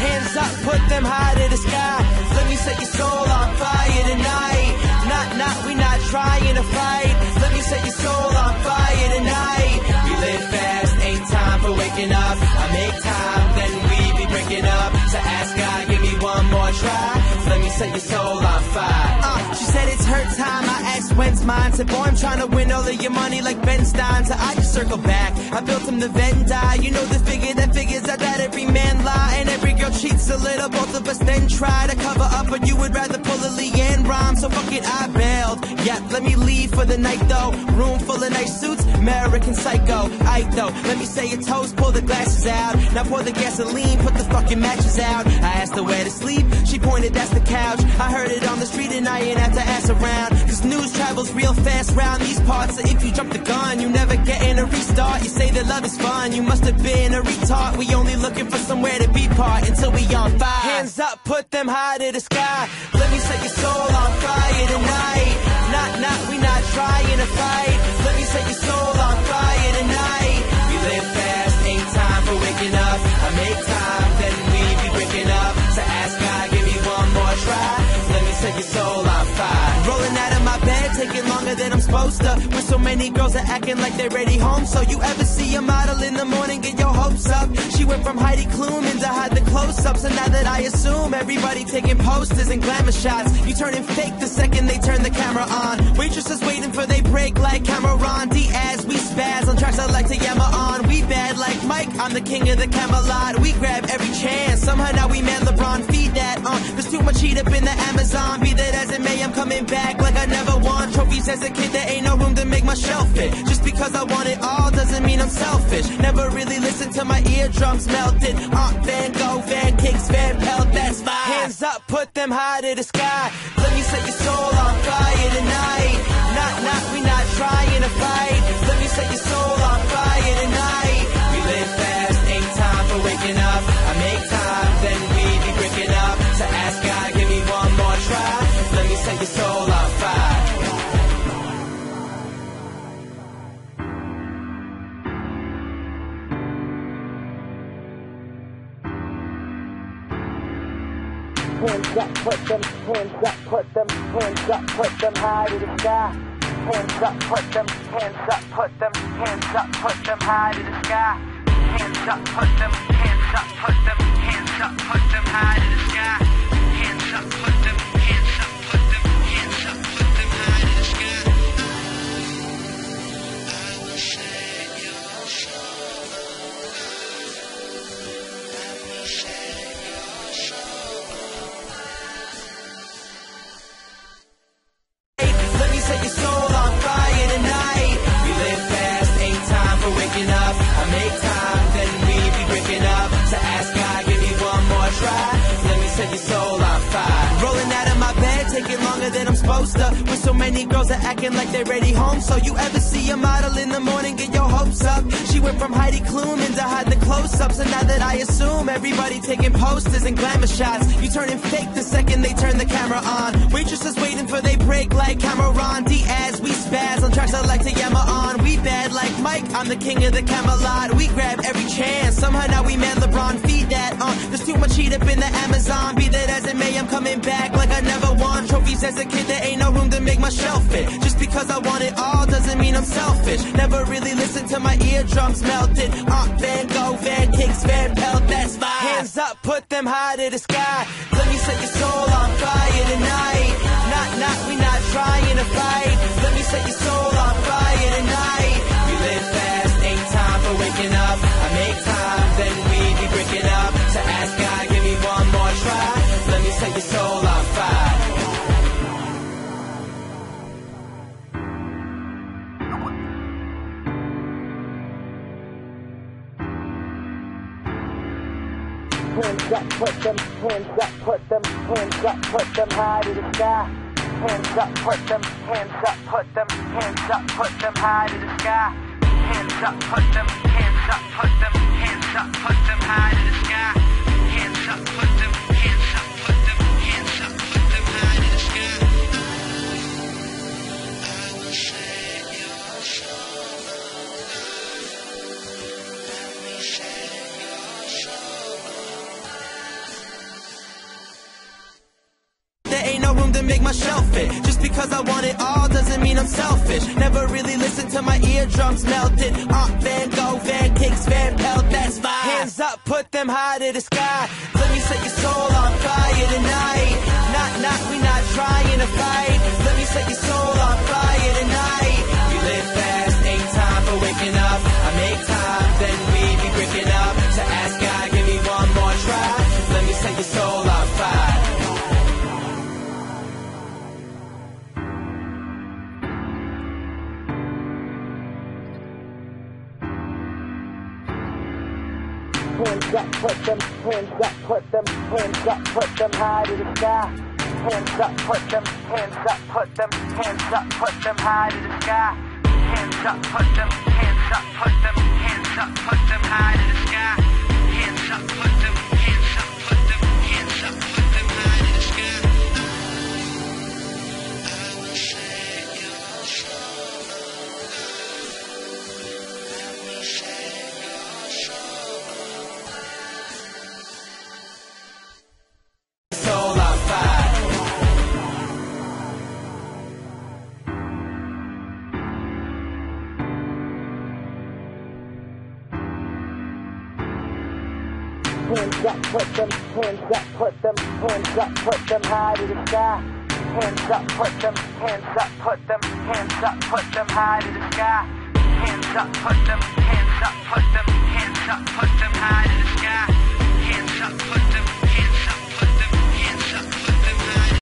Hands up, put them high to the sky. Let me set your soul on fire tonight. Not, not, we not trying to fight. Let me set your soul on fire tonight. We live fast, ain't time for waking up. I make time, then we be breaking up. So ask God, give me one more try. Let me set your soul on fire. Uh, she said it's her time. When's mine. Said, boy, I'm trying to win all of your money like Ben Stein. So I just circle back. I built him the vet and die. You know the figure that figures out that every man lie and every girl cheats a little. Both of us then try to cover up, but you would rather pull a LeAnn Rimes. So fuck it, I bailed. Yeah, let me leave for the night though. Room full of nice suits, American Psycho. I though, let me say your toes, pull the glasses out. Now pour the gasoline, put the fucking matches out. I asked her where to sleep, she pointed that's the couch. I heard it on the street and I ain't have to ask around. Travels real fast round these parts. So if you jump the gun, you never getting a restart. You say that love is fun, you must have been a retard. We only looking for somewhere to be part until we on fire. Hands up, put them high to the sky. Let me set your soul on fire tonight. Not, not, we not trying to fight. Let me set your soul on fire supposed to. With so many girls are acting like they're ready home. So you ever see a model in the morning, get your hopes up. She went from Heidi Klum into hide the close-ups. And now that I assume everybody taking posters and glamour shots, you turning fake the second they turn the camera on. Waitresses waiting for they break like Cameron Diaz. We spaz on tracks I like to yammer on. We bad like Mike, I'm the king of the Camelot. We grab every chance. Somehow now we man LeBron, feed that on. There's too much heat up in the Amazon. Be that as it may, I'm coming back like I never won as a kid. There ain't no room to make my shelf fit. Just because I want it all doesn't mean I'm selfish. Never really listened to my eardrums melted. Aunt Van Gogh, Van Kicks, Van Pelt, that's fine. Hands up, put them high to the sky. Let me set your soul on Hands up, put them, hands up, put them, hands up, put them high to the sky. Hands up, put them, hands up, put them, hands up, put them high to the sky. Hands up, put them, hands up, put them, time waking up. I make time, then we be breaking up. So ask God, give me one more try. Let me set your soul on fire. Rolling out of my bed, taking longer than I'm supposed to. With so many girls that acting like they're ready home. So you ever see a model in the morning, get your hopes up. She went from Heidi Klum into hide the close-ups. And now that I assume everybody taking posters and glamour shots, you turning fake the second they turn the camera on. Waitresses waiting for they break like Cameron Diaz. Spaz on tracks I like to yammer on. We bad like Mike, I'm the king of the Camelot. We grab every chance. Somehow now we man LeBron, feed that on. There's too much heat up in the Amazon. Be that as it may, I'm coming back like I never won trophies as a kid. There ain't no room to make my shelf fit. Just because I want it all doesn't mean I'm selfish. Never really listened to my eardrums melted. Aunt Van Gogh, Van Kicks, Van Pelt, that's fine. Hands up, put them high to the sky. Hands up, put them, hands up, put them, hands up, put them high to the sky. Hands up, put them, hands up, put them, hands up, put them high to the sky. Hands up, put them, hands up, put them, hands up, put them high to the sky. Make my shelf fit. Just because I want it all doesn't mean I'm selfish. Never really listened to my eardrums melted. Aunt Van Gogh, Van Kicks, Van Pelt, that's fine. Hands up, put them high to the sky. Let me set your soul on fire tonight. Not, not, we not trying to fight. Let me set your soul put them, hands up, put them, hands up, put them high to the sky. Hands up, put them, hands up, put them, hands up, put them high to the sky. Hands up, put them, hands up, put them, hands up, put them high to the sky. Hands up, put them, hands up, put them, hands up, put them high to the sky. Hands up, put them, hands up, put them, hands up, put them high to the sky. Hands up, put them, hands up, put them, hands up, put them high to the sky.